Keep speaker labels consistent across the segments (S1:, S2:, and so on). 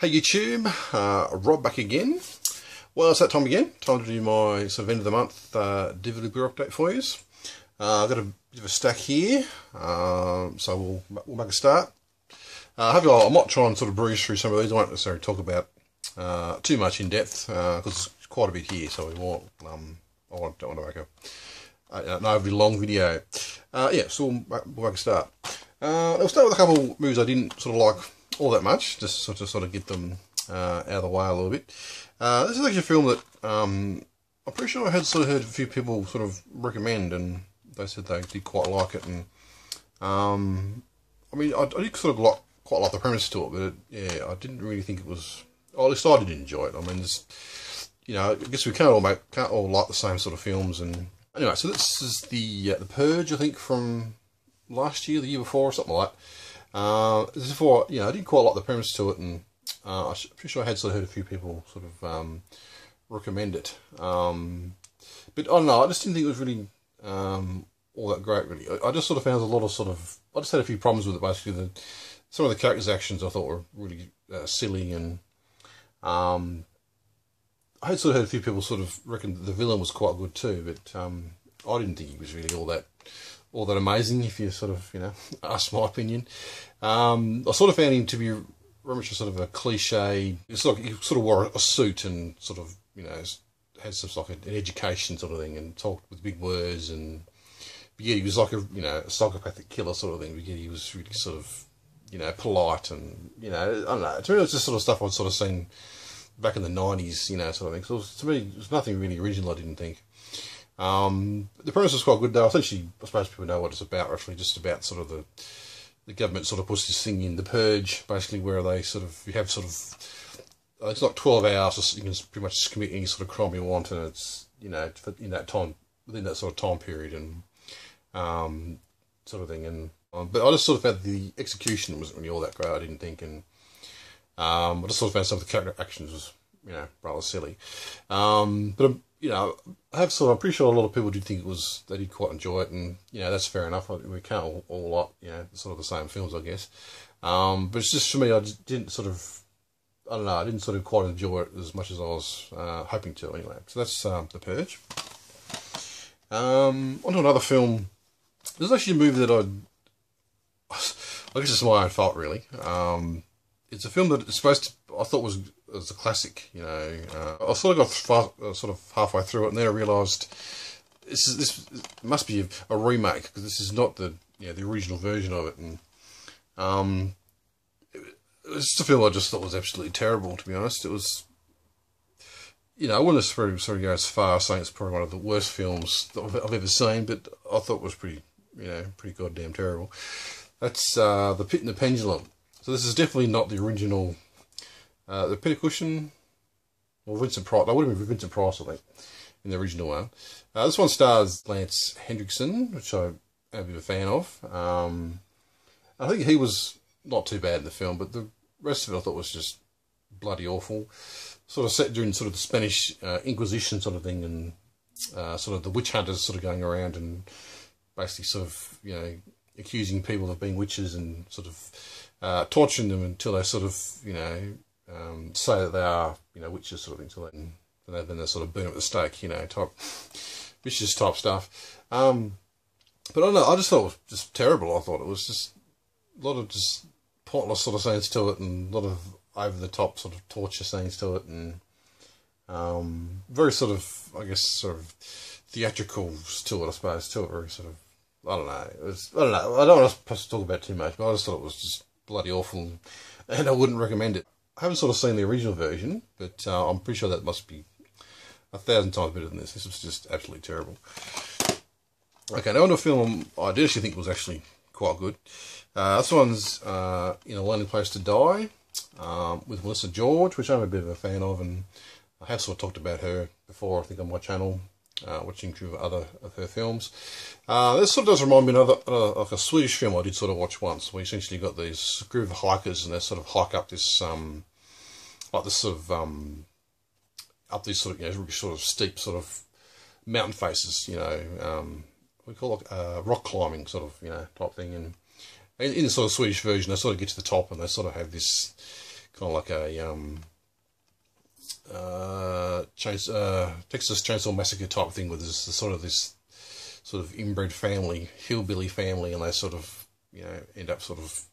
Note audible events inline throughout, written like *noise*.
S1: Hey YouTube, uh, Rob back again. Well, it's that time again. Time to do my sort of end of the month uh, DVD update for you. Uh, I've got a bit of a stack here, um, so we'll, we'll make a start. Uh, I might try and sort of breeze through some of these. I won't necessarily talk about uh, too much in depth because uh, there's quite a bit here, so we won't. Um, I don't want to make a, an overly long video. Uh, yeah, so we'll, we'll make a start. Uh, I'll start with a couple movies I didn't sort of like all that much, just sort of sort of get them uh, out of the way a little bit. Uh, this is actually a film that um, I'm pretty sure I had sort of heard a few people sort of recommend, and they said they did quite like it. And um, I mean, I, I, did sort of like quite like the premise to it, but it, yeah, I didn't really think it was. Well, at least I didn't enjoy it. I mean, you know, I guess we can't all make can't all like the same sort of films. And anyway, so this is the uh, the Purge, I think, from last year, the year before, or something like that. Uh, this is for, you know, I didn't quite like the premise to it, and uh, I'm pretty sure I had sort of heard a few people sort of um, recommend it. Um, but I don't know, I just didn't think it was really um, all that great, really. I, I, just sort of found a lot of sort of, I just had a few problems with it, basically. The, some of the characters' actions I thought were really uh, silly, and um, I had sort of heard a few people sort of reckon the villain was quite good too, but um, I didn't think he was really all that all that amazing, if you sort of, you know, *laughs* ask my opinion. Um, I sort of found him to be much sort of a cliche. It's like he sort of wore a suit and sort of, you know, had some like an education sort of thing and talked with big words and. But yeah, he was like a you know a psychopathic killer sort of thing. But yeah, he was really sort of you know polite and you know I don't know. To me, it was just sort of stuff I'd sort of seen back in the nineties, you know, sort of thing. So was, to me, it was nothing really original. I didn't think. Um, the premise is quite good though. Essentially, I suppose people know what it's about. Roughly, just about sort of the the government sort of puts this thing in the purge, basically, where they sort of you have sort of uh, it's like twelve hours. You can pretty much commit any sort of crime you want, and it's you know in that time within that sort of time period and um, sort of thing. And um, but I just sort of found the execution wasn't really all that great. I didn't think, and um, I just sort of found some of the character actions was you know rather silly. Um, but you know, I have sort of, I'm pretty sure a lot of people did think it was, they did quite enjoy it, and, you know, that's fair enough. We can't all, all like, you know, sort of the same films, I guess. Um, but it's just for me, I just didn't sort of, I don't know, I didn't sort of quite enjoy it as much as I was uh, hoping to, anyway. So that's um, The Purge. Um, on to another film. There's actually a movie that I, I guess it's my own fault, really. Um, it's a film that it's supposed to, I thought was as a classic. You know, uh, I sort of got far, uh, sort of halfway through it, and then I realised this is this must be a, a remake because this is not the you know, the original version of it, and um, it, it was just a film I just thought was absolutely terrible. To be honest, it was. You know, I wouldn't sort of go as far as saying it's probably one of the worst films that I've, I've ever seen, but I thought it was pretty, you know, pretty goddamn terrible. That's uh, the Pit and the Pendulum. So this is definitely not the original uh, the Pincushion, well, Vincent Price, that would have been Vincent Price, I think, in the original one. Uh, this one stars Lance Henriksen, which I'm a bit of a fan of. Um, I think he was not too bad in the film, but the rest of it I thought was just bloody awful. Sort of set during sort of the Spanish uh, Inquisition sort of thing, and uh, sort of the witch hunters sort of going around and basically sort of you know accusing people of being witches and sort of uh, torturing them until they sort of you know um, say that they are, you know, witches sort of thing, so then, then they're sort of burn at the stake, you know, type, *laughs* vicious type stuff. Um, but I don't know, I just thought it was just terrible. I thought it was just a lot of just pointless sort of scenes to it and a lot of over the top sort of torture scenes to it and um, very sort of, I guess, sort of theatricals to it, I suppose, to it, very sort of, I don't know, it was, I don't know, I don't want to talk about too much, but I just thought it was just bloody awful *laughs* and I wouldn't recommend it. I haven't sort of seen the original version, but uh, I'm pretty sure that must be a thousand times better than this. This was just absolutely terrible. Okay, now on a film I did actually think was actually quite good. Uh, this one's uh, In a Lonely Place to Die um, with Melissa George, which I'm a bit of a fan of, and I have sort of talked about her before, I think, on my channel, uh, watching a few other of her films. Uh, this sort of does remind me of another, uh, like a Swedish film I did sort of watch once. We essentially got these group of hikers, and they sort of hike up this um, like this sort of um, up these sort of you know sort of steep sort of mountain faces, you know, um, we call it uh, rock climbing sort of you know type thing. And in, in the sort of Swedish version, they sort of get to the top and they sort of have this kind of like a um, uh, chase, uh, Texas Chainsaw Massacre type thing, with this sort of this sort of inbred family, hillbilly family, and they sort of you know end up sort of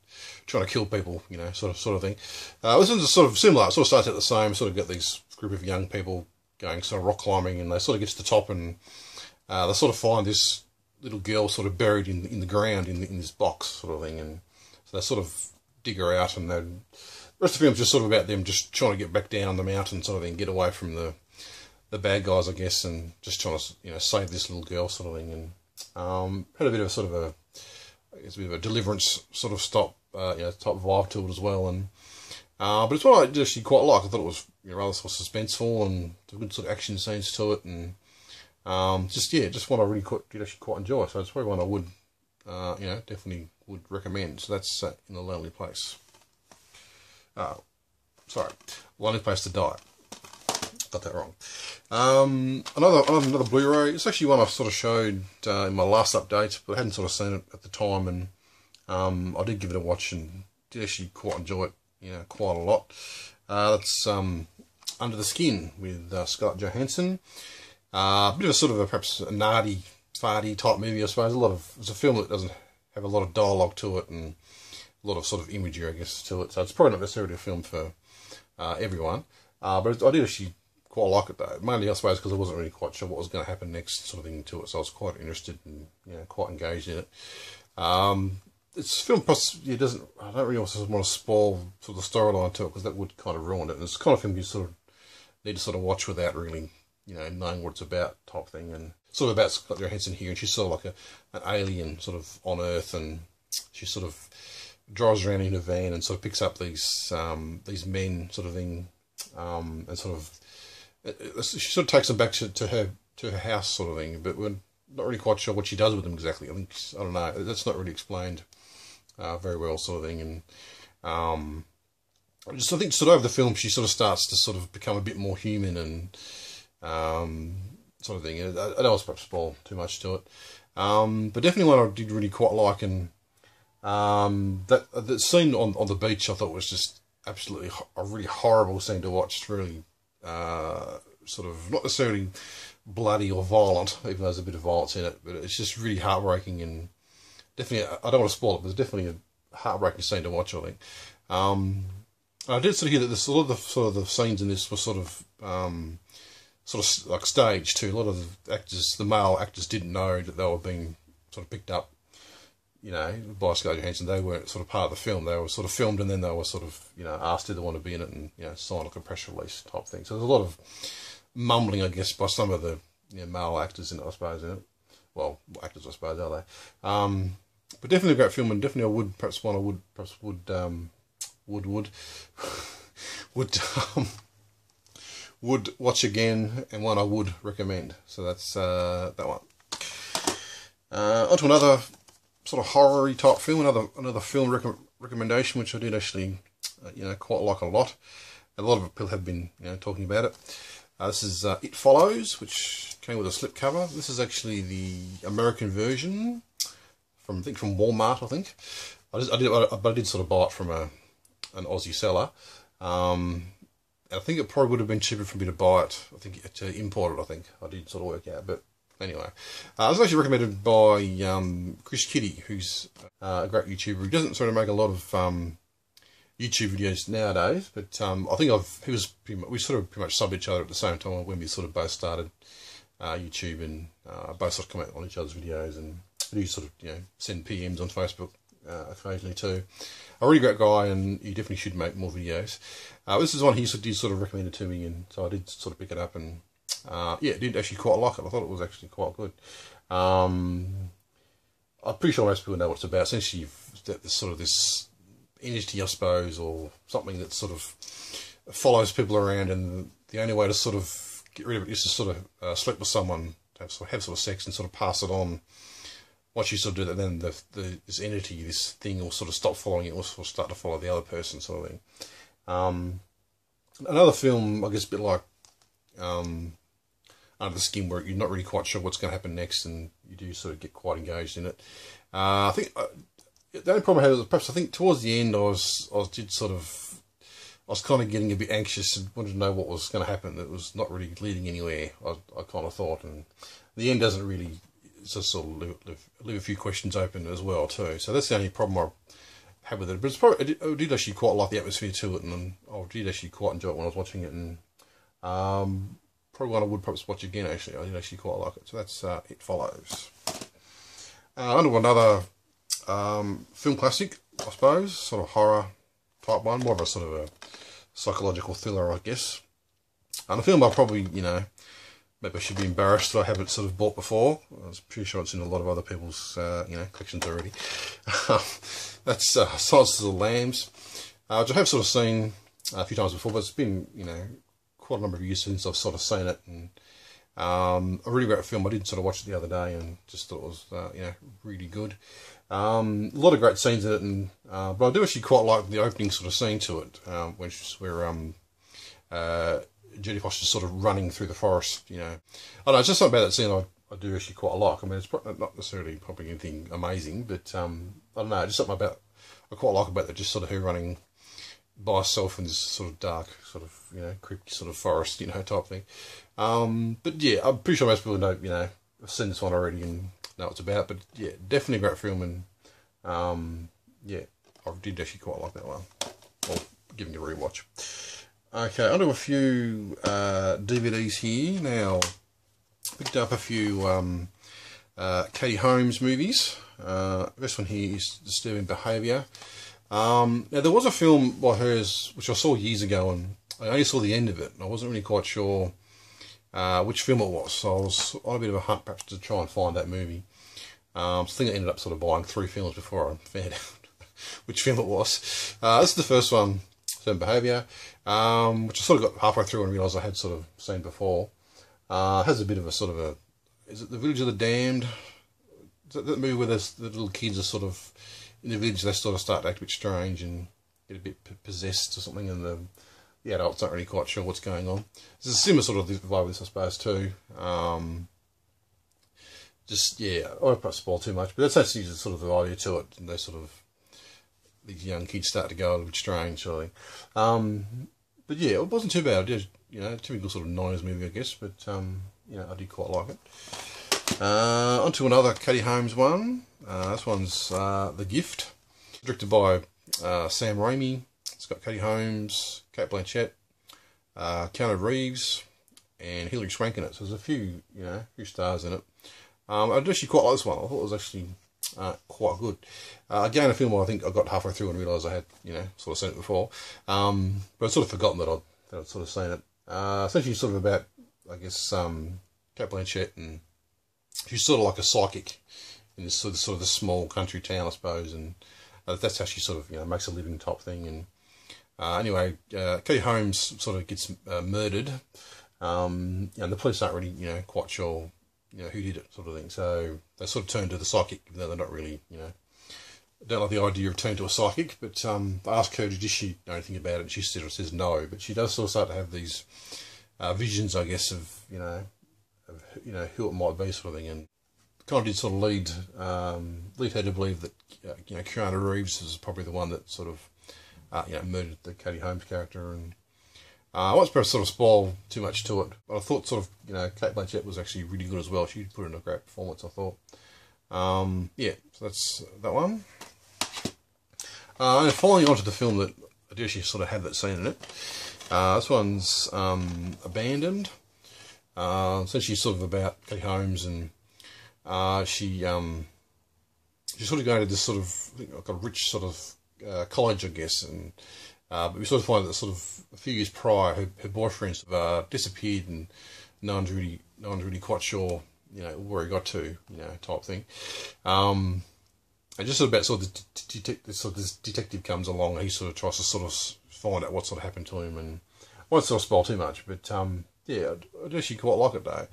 S1: trying to kill people, you know, sort of sort of thing. Uh, this is sort of similar. It sort of starts out the same. Sort of get these group of young people going sort of rock climbing, and they sort of get to the top, and uh, they sort of find this little girl sort of buried in in the ground in in this box sort of thing, and so they sort of dig her out, and then the rest of the film's just sort of about them just trying to get back down the mountain sort of thing, get away from the the bad guys, I guess, and just trying to you know save this little girl sort of thing, and um, had a bit of a sort of a I guess a bit of a deliverance sort of stop uh, you know type vibe to it as well, and uh, but it's what I actually quite like. I thought it was you know, rather sort of suspenseful and good sort of action scenes to it, and um, just yeah, just one I really quite, did actually quite enjoy. So it's probably one I would uh, you know definitely would recommend. So that's uh, in a lonely place. Uh, sorry, place to die. Got that wrong. Um, another another Blu-ray. It's actually one I sort of showed uh, in my last update, but I hadn't sort of seen it at the time, and um, I did give it a watch and did actually quite enjoy it, you know, quite a lot. Uh, that's um, Under the Skin with uh, Johansson. Uh, a bit of a sort of a perhaps a nardy, farty type movie, I suppose. A lot of it's a film that doesn't have a lot of dialogue to it and lot of sort of imagery, I guess, to it. So it's probably not necessarily a film for uh, everyone. Uh, but I did actually quite like it though. Mainly, I suppose, because I wasn't really quite sure what was going to happen next, sort of thing to it. So I was quite interested and you know quite engaged in it. Um, it's film it doesn't. I don't really want to spoil sort of the storyline to it because that would kind of ruin it. And it's kind of film you sort of need to sort of watch without really, you know, knowing what it's about type thing. And sort of about Scarlett Johansson here, and she's sort of like a an alien sort of on Earth, and she's sort of drives around in a van and sort of picks up these um, these men sort of thing, um, and sort of she sort of takes them back to, to her to her house sort of thing. But we're not really quite sure what she does with them exactly. I think I don't know. That's not really explained uh, very well, sort of thing. And um, just I think sort of over the film, she sort of starts to sort of become a bit more human and um, sort of thing. I, I don't want to spoil too much to it, um, but definitely one I did really quite like. And um, that the scene on on the beach, I thought was just absolutely a really horrible scene to watch. It's really uh, sort of not necessarily bloody or violent, even though there's a bit of violence in it, but it's just really heartbreaking and definitely, I don't want to spoil it, but it's definitely a heartbreaking scene to watch, I think. Um, I did sort of hear that this, a lot of the sort of the scenes in this were sort of um, sort of like staged too. A lot of the actors, the male actors, didn't know that they were being sort of picked up, you know, by Scarlett Johansson. They weren't sort of part of the film. They were sort of filmed and then they were sort of, you know, asked if they want to be in it and, you know, sign like a press release type thing. So there's a lot of mumbling, I guess, by some of the you know, male actors in it, I suppose, in it. Well, actors, I suppose, are they? Um, but definitely a great film, and definitely I would perhaps one I would perhaps would um, would would *laughs* would um, would watch again, and one I would recommend. So that's uh, that one. Uh, on to another sort of horror type film, another another film rec recommendation, which I did actually, uh, you know, quite like a lot. A lot of people have been, you know, talking about it. Uh, this is uh, It Follows, which came with a slipcover. This is actually the American version from I think from Walmart. I think I, just, I did, but I did sort of buy it from a an Aussie seller. Um, I think it probably would have been cheaper for me to buy it. I think to import it. I think I did sort of work out, but anyway, uh, was actually recommended by um, Chris Kitty, who's uh, a great YouTuber. He doesn't sort of make a lot of um, YouTube videos nowadays, but um, I think I've he was much, we sort of pretty much subbed each other at the same time when we sort of both started uh, YouTube and uh, both sort of comment on each other's videos and do sort of you know send PMs on Facebook uh, occasionally too. A really great guy, and he definitely should make more videos. Uh, this is one he did sort of recommended to me, and so I did sort of pick it up, and uh, yeah, did actually quite like it. I thought it was actually quite good. Um, I'm pretty sure most people know what it's about. Essentially, this sort of this entity, I suppose, or something that sort of follows people around, and the only way to sort of get rid of it is to sort of uh, sleep with someone, have sort, of, have sort of sex, and sort of pass it on. Once you sort of do that, then the, the this entity, this thing, will sort of stop following it, will sort of start to follow the other person, sort of thing. Um, another film, I guess, a bit like um, Under the Skin, where you're not really quite sure what's going to happen next, and you do sort of get quite engaged in it. Uh, I think uh, the only problem I had was perhaps I think towards the end I was I did sort of I was kind of getting a bit anxious and wanted to know what was going to happen. It was not really leading anywhere. I, I kind of thought, and the end doesn't really just sort of leave, leave, leave, a few questions open as well too. So that's the only problem I have with it. But it's probably I did actually quite like the atmosphere to it, and I did actually quite enjoy it when I was watching it. And um, probably one I would probably watch again. Actually, I actually quite like it. So that's uh, it follows. Uh, under another um, film classic, I suppose, sort of horror type one, more of a sort of a psychological thriller, I guess. And a film I probably, you know, maybe I should be embarrassed that I haven't sort of bought before. I was pretty sure it's in a lot of other people's, uh, you know, collections already. *laughs* That's uh, Silence of the Lambs, uh, which I have sort of seen a few times before, but it's been, you know, quite a number of years since I've sort of seen it. And um, a really great film. I did sort of watch it the other day and just thought it was, uh, you know, really good. Um, a lot of great scenes in it, and uh, but I do actually quite like the opening sort of scene to it, um, which is where um, uh, Jodie Foster's sort of running through the forest. You know, I don't know. It's just something about that scene I, I do actually quite like. I mean, it's not necessarily probably anything amazing, but um, I don't know. Just something about I quite like about that. Just sort of her running by herself in this sort of dark, sort of you know, creepy sort of forest, you know, type thing. Um, but yeah, I'm pretty sure most people know, you know, I've seen this one already and know what it's about. But yeah, definitely a great film, and um, yeah, I did actually quite like that one. Well, giving a rewatch. Okay, onto a few uh, DVDs here now. Picked up a few um, uh, Katie Holmes movies. Uh, this one here is Disturbing Behaviour. Um, now there was a film by hers which I saw years ago, and I only saw the end of it. I wasn't really quite sure uh, which film it was. So I was on a bit of a hunt perhaps to try and find that movie. Um, so I think I ended up sort of buying three films before I *laughs* found out which film it was. Uh, this is the first one, Certain Behaviour, um, which I sort of got halfway through and realised I had sort of seen before. Uh, has a bit of a sort of a, is it The Village of the Damned? Is that the movie where the little kids are sort of, in the village they sort of start to act a bit strange and get a bit possessed or something and the the adults aren't really quite sure what's going on. It's a similar sort of vibe with this, I suppose, too. Um, just, yeah, I won't spoil too much, but that's actually sort of the idea to it. And they sort of, these young kids start to go a little bit strange, really. Um, but yeah, it wasn't too bad. Did, you know, typical sort of 90s movie, I guess, but, um, you know, I did quite like it. Uh, on to another Katie Holmes one. Uh, this one's uh, The Gift, directed by uh, Sam Raimi. It's got Katie Holmes, Cate Blanchett, uh, Keanu Reeves, and Hilary Swank in it. So there's a few, you know, a few stars in it. Um, I actually quite like this one. I thought it was actually uh, quite good. Uh, again, a film I think I got halfway through and realised I had, you know, sort of seen it before. Um, but I'd sort of forgotten that I'd, that I'd sort of seen it. Uh, essentially sort of about, I guess, um, Cate Blanchett and she's sort of like a psychic in sort of, sort of the small country town, I suppose, and uh, that's how she sort of, you know, makes a living top thing. And uh, anyway, uh, Katie Holmes sort of gets uh, murdered, um, and the police aren't really, you know, quite sure, you know, who did it, sort of thing. So they sort of turn to the psychic, even though they're not really, you know, don't like the idea of turning to a psychic. But um, they ask her, did she know anything about it? And she sort of says no, but she does sort of start to have these uh, visions, I guess, of you know, of you know who it might be, sort of thing, and kind of did sort of lead um, lead her to believe that uh, you know Keanu Reeves is probably the one that sort of uh, you know, murdered the Katie Holmes character. And uh, I won't sort of spoil too much to it, but I thought sort of, you know, Cate Blanchett was actually really good as well. She put in a great performance, I thought. Um, yeah, so that's that one. Uh, and following on to the film that I actually sort of have that scene in it. Uh, this one's um, Abandoned. Uh, essentially sort of about Katie Holmes and uh, she um, she's sort of going to this sort of like a rich sort of uh, college, I guess, and uh, but we sort of find that sort of a few years prior, her, her boyfriend sort of, uh, disappeared, and no one's really no one's really quite sure, you know, where he got to, you know, type thing. Um, and just sort of about sort of the, sort of this detective comes along, he sort of tries to sort of find out what sort of happened to him, and I won't sort of spoil too much, but um, yeah, I, I actually quite like it though.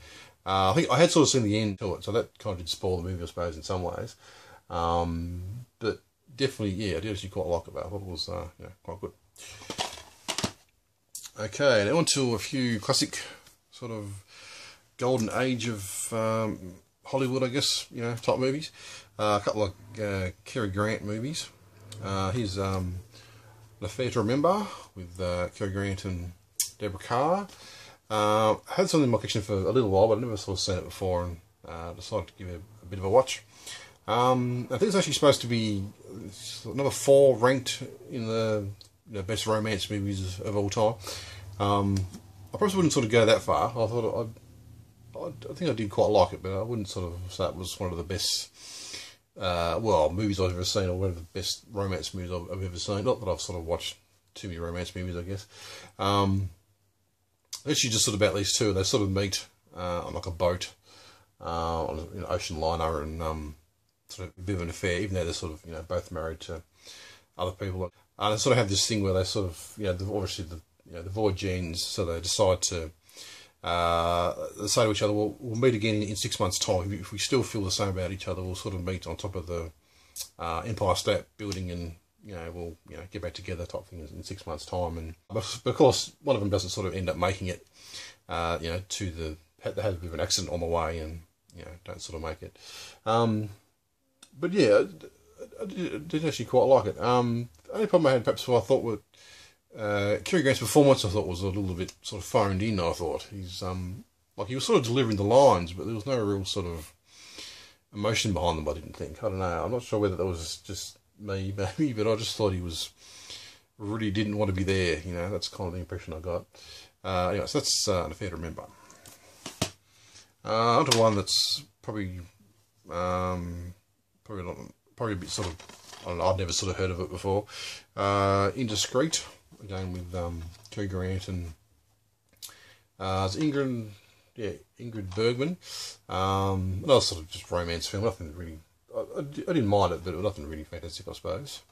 S1: Uh, I think I had sort of seen the end to it, so that kind of did spoil the movie, I suppose, in some ways. Um, but definitely, yeah, I did actually quite like it. Thought it was uh, yeah, quite good. Okay, now on to a few classic sort of golden age of um, Hollywood, I guess, you know, type movies. Uh, a couple of uh, Cary Grant movies. Uh, here's um, to Remember with uh, Cary Grant and Deborah Kerr. Uh, I had something in my kitchen for a little while, but I've never sort of seen it before and uh, decided to give it a, a bit of a watch. Um, I think it's actually supposed to be number four ranked in the you know, best romance movies of all time. Um, I probably wouldn't sort of go that far. I thought I, I think I did quite like it, but I wouldn't sort of say it was one of the best. Uh, well, movies I've ever seen, or one of the best romance movies I've, I've, ever seen. Not that I've sort of watched too many romance movies, I guess. Um, actually, just sort of about these two. and They sort of meet uh, on like a boat uh, on an ocean liner, and um, sort of a bit of an affair, even though they're sort of you know both married to other people. And they sort of have this thing where they sort of you know obviously the you know the void genes, so they decide to uh, say to each other, "Well, we'll meet again in, in, six months' time. If we still feel the same about each other, we'll sort of meet on top of the uh, Empire State Building, and you know we'll you know get back together." Type thing in, six months' time. And but, of course, one of them doesn't sort of end up making it. Uh, you know, to the they had a bit of an accident on the way, and you know don't sort of make it. Um, but yeah, I did actually quite like it. Um, the only problem I had, perhaps, what I thought was uh, Cary Grant's performance. I thought was a little bit sort of phoned in. I thought he's um, like he was sort of delivering the lines, but there was no real sort of emotion behind them. I didn't think. I don't know. I'm not sure whether that was just me, *laughs* maybe, but I just thought he was really didn't want to be there. You know, that's kind of the impression I got. Uh, anyway, so that's uh, an affair to remember. Uh, onto one that's probably um, probably not probably a bit sort of I don't know, I'd never sort of heard of it before. Uh, Indiscreet, again with um, Cary Grant and uh, Ingrid, yeah, Ingrid Bergman. Um, another sort of just romance film, nothing really. I, I, didn't mind it, but nothing really fantastic, I suppose.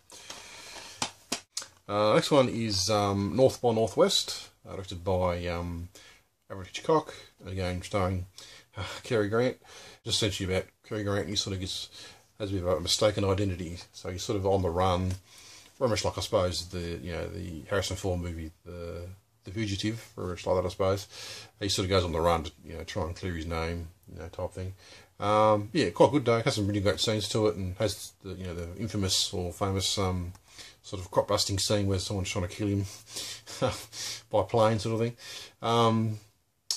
S1: Uh, next one is um, North by Northwest, uh, directed by um, Alfred Hitchcock, again starring uh, Cary Grant. Just essentially about Cary Grant, he sort of gets has a bit of a mistaken identity. So he's sort of on the run, very much like I suppose the you know the Harrison Ford movie, the the Fugitive, very much like that I suppose. He sort of goes on the run to you know try and clear his name, you know type thing. Um, yeah, quite good though. Has some really great scenes to it, and has the you know the infamous or famous um, sort of crop dusting scene where someone's trying to kill him *laughs* by plane, sort of thing. Um,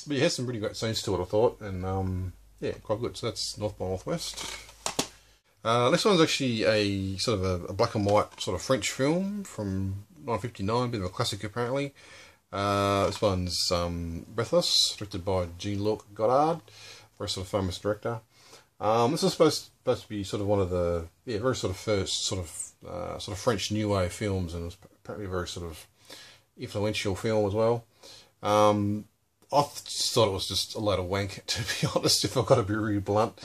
S1: but he has some really great scenes to it, I thought, and um, yeah, quite good. So that's North by Northwest. Uh, this one's actually a sort of a, a, black and white sort of French film from 1959, a bit of a classic apparently. Uh, this one's um, Breathless, directed by Jean-Luc Godard, very sort of famous director. Um, this is supposed supposed to be sort of one of the yeah very sort of first sort of uh, sort of French new wave films, and it was apparently a very sort of influential film as well. Um, I thought it was just a load of wank, *laughs* to be honest. If I've got to be really blunt,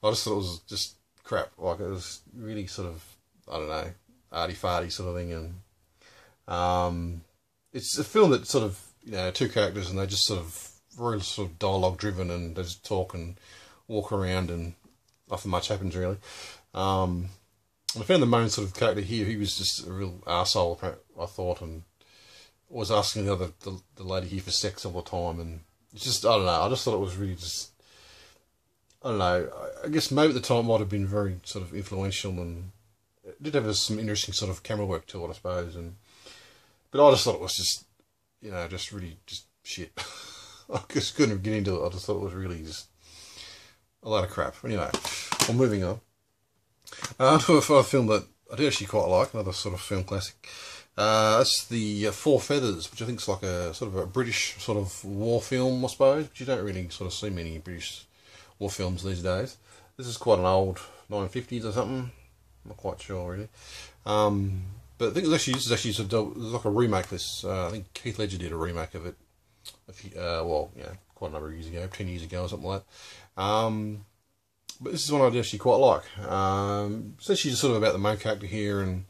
S1: I just thought it was just crap. Like it was really sort of I don't know arty farty sort of thing, and um, it's a film that sort of you know two characters and they just sort of very sort of dialogue driven and they just talk and walk around and nothing much happens really. Um, I found the main sort of character here, he was just a real asshole. I thought, and was asking the other the, the lady here for sex all the time, and just I don't know. I just thought it was really just I don't know. I guess maybe at the time it might have been very sort of influential and it did have some interesting sort of camera work to it, I suppose. And but I just thought it was just, you know, just really just shit. *laughs* I just couldn't get into it. I just thought it was really just a lot of crap. Anyway, well, moving on. Uh, *laughs* to a film that I do actually quite like, another sort of film classic. Uh, it's the uh, Four Feathers, which I think is like a sort of a British sort of war film, I suppose. But you don't really sort of see many British war films these days. This is quite an old 1950s or something. I'm not quite sure really. Um, but I think it's actually this is actually sort of, like a remake. This uh, I think Heath Ledger did a remake of it. A few, uh, well, yeah, quite a number of years ago, ten years ago or something like that. Um, but this is one I actually quite like. Um, it's actually just sort of about the main character here, and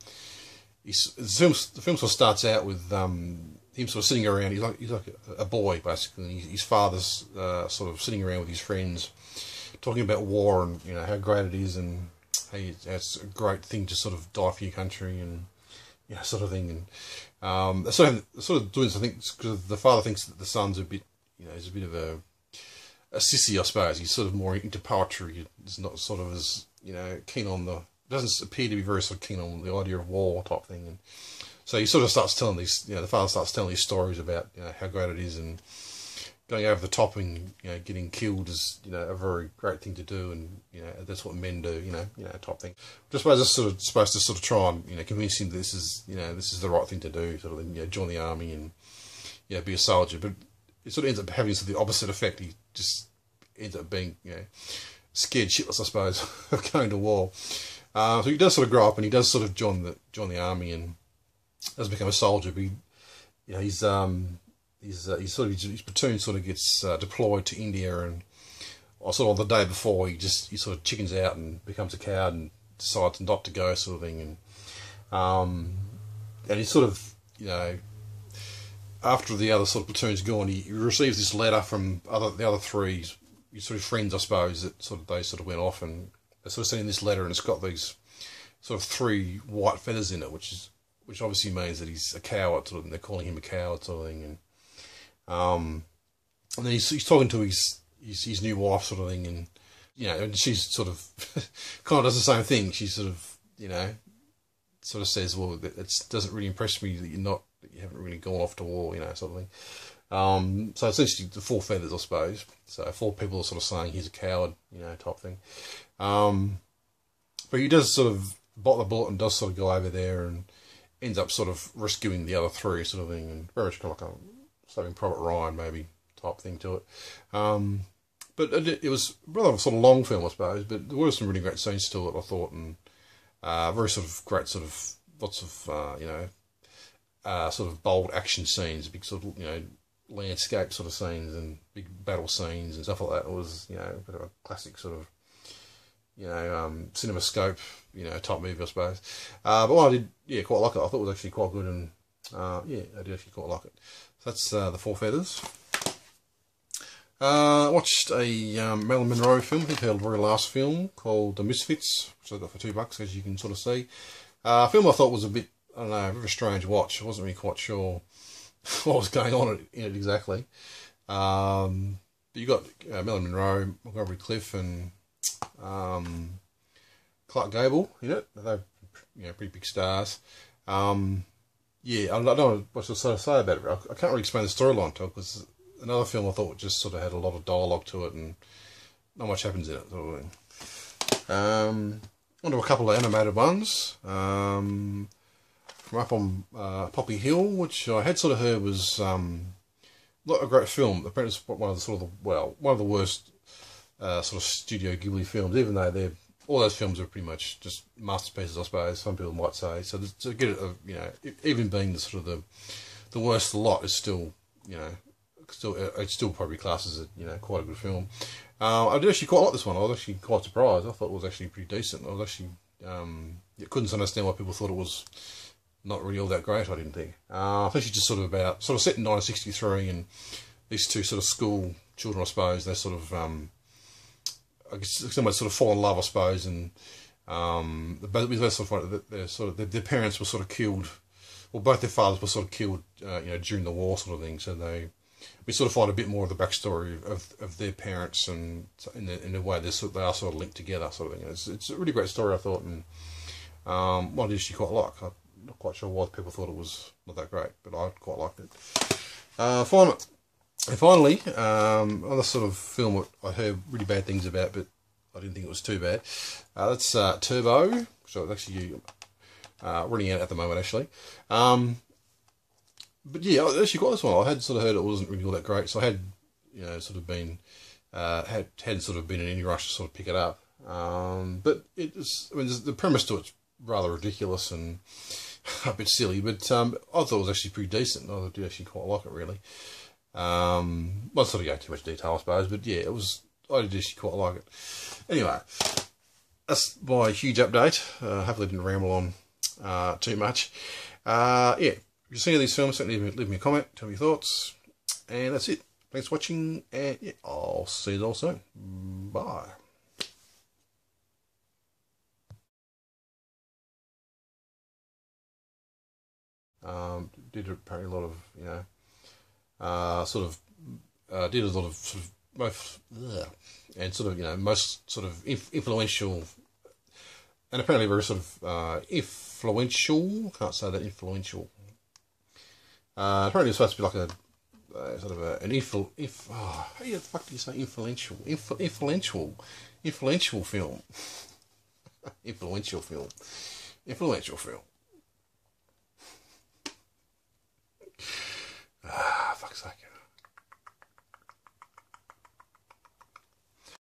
S1: he's, the film sort of starts out with um, him sort of sitting around. He's like he's like a boy basically. His father's uh, sort of sitting around with his friends, talking about war and you know how great it is and how it's a great thing to sort of die for your country and you know sort of thing. And um, sort of sort of doing I think, because the father thinks that the son's a bit you know he's a bit of a a sissy, I suppose. He's sort of more into poetry. He's not sort of as you know keen on the doesn't appear to be very sort of keen on the idea of war type thing. And so he sort of starts telling these, you know, the father starts telling these stories about you know how great it is and going over the top and you know getting killed is you know a very great thing to do and you know that's what men do you know you know type thing. Just suppose it's sort of supposed to sort of try and you know convince him this is you know this is the right thing to do sort of you know join the army and you know be a soldier, but it sort of ends up having sort of the opposite effect. He just ends up being you know scared shitless I suppose *laughs* of going to war. Uh, so he does sort of grow up and he does sort of join the join the army and does become a soldier. But he, you know, he's um he's, uh, he's sort of his platoon sort of gets uh, deployed to India and or sort of on the day before he just he sort of chickens out and becomes a coward and decides not to go sort of thing and um and he sort of you know after the other sort of platoon's gone he, receives this letter from other the other three sort of friends I suppose that sort of they sort of went off and they sort of sending this letter and it's got these sort of three white feathers in it which is which obviously means that he's a coward sort of and they're calling him a coward sort of thing and um, and then he's, he's talking to his, his, his new wife, sort of thing, and you know, and she's sort of *laughs* kind of does the same thing. She sort of, you know, sort of says, "Well, it doesn't really impress me that you're not, you haven't really gone off to war, you know, sort of thing." Um, so essentially, the four feathers, I suppose. So four people are sort of saying he's a coward, you know, type thing. Um, but he does sort of bot the bullet and does sort of go over there and ends up sort of rescuing the other three, sort of thing, and very much kind of like a Saving Private Ryan maybe type thing to it. Um, but it, it, was rather sort of long film, I suppose. But there were some really great scenes to it, I thought, and uh, very sort of great sort of lots of uh, you know uh, sort of bold action scenes, big sort of you know landscape sort of scenes and big battle scenes and stuff like that. It was you know a bit of a classic sort of you know um, CinemaScope you know type movie, I suppose. Uh, but I did yeah quite like it. I thought it was actually quite good and uh, yeah I did actually quite like it. So That's uh, the Four Feathers. Uh, watched a um, Marilyn Monroe film, I her very last film, called The Misfits, which I got for two bucks, as you can sort of see. Uh, a film I thought was a bit, I don't know, a bit of a strange watch. I wasn't really quite sure *laughs* what was going on in it exactly. Um, but you got uh, Monroe, Montgomery Clift, and um, Clark Gable in it. They're you know, pretty big stars. Um, yeah, I don't know what to sort of say about it. I, can't really explain the storyline to it because another film I thought just sort of had a lot of dialogue to it and not much happens in it. Sort of. Um, onto a couple of animated ones. Um, from up on uh, Poppy Hill, which I had sort of heard was um, not a great film. Apparently, it's one of the sort of the, well, one of the worst uh, sort of Studio Ghibli films, even though they're all those films are pretty much just masterpieces, I suppose. Some people might say. So to get it, uh, you know, even being the sort of the the worst of lot is still, you know, still uh, it still probably classes as you know quite a good film. Uh, I did actually quite like this one. I was actually quite surprised. I thought it was actually pretty decent. I was actually um, couldn't understand why people thought it was not really all that great. I didn't think. Uh, I think it's just sort of about sort of set in 1963 and these two sort of school children, I suppose, they sort of um, I guess somewhat sort of fall in love, I suppose, and um, but with sort of their sort of their, parents were sort of killed, well, both their fathers were sort of killed, uh, you know, during the war, sort of thing. So they, we sort of find a bit more of the backstory of, of their parents and in the, in a way they sort they are sort of linked together, sort of thing. It's it's a really great story, I thought, and um, one dish you quite like. I'm not quite sure why people thought it was not that great, but I quite liked it. Uh, finally, um, another sort of film that I heard really bad things about, but I didn't think it was too bad. Uh, that's uh, Turbo, so it's actually uh, running out at the moment, actually. Um, but yeah, I actually got this one. I had sort of heard it wasn't really all that great, so I had, you know, sort of been, uh, had had sort of been in any rush to sort of pick it up. Um, but it was, I mean, the premise to it's rather ridiculous and *laughs* a bit silly, but um, I thought it was actually pretty decent. I did actually quite like it, really. Um, well, sort of go too much detail, I suppose, but yeah, it was. I did actually quite like it. Anyway, that's my huge update. Uh, hopefully, I didn't ramble on uh, too much. Uh, yeah, if you see these films, certainly leave me, leave me a comment, tell me your thoughts, and that's it. Thanks for watching, and yeah, I'll see you all soon. Bye. Um, did apparently a lot of you know uh, sort of uh, did a lot of sort of most and sort of you know most sort of inf- influential and apparently very sort of uh, influential. Can't say that influential. Uh, apparently it's supposed to be like a uh, sort of a, an influ, if oh, how the fuck do you say influential? Inf- influential, influential film. *laughs* influential film. Influential film. Ah, fuck's sake.